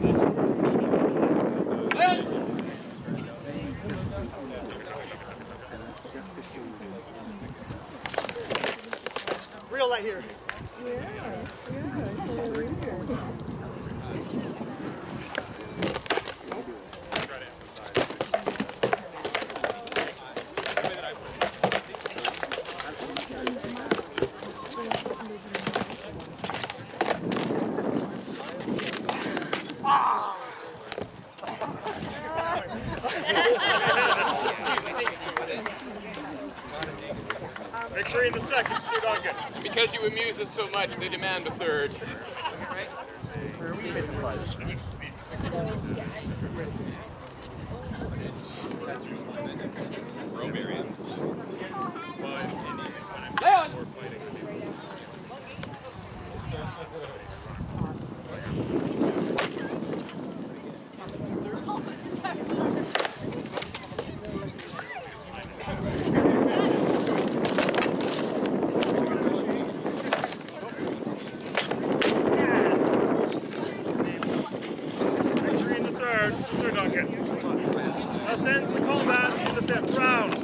Real light here. Yeah. yeah. Archery in the second, Sir Duncan. Because you amuse us so much, they demand a third. Archery This ends the combat in the fifth round.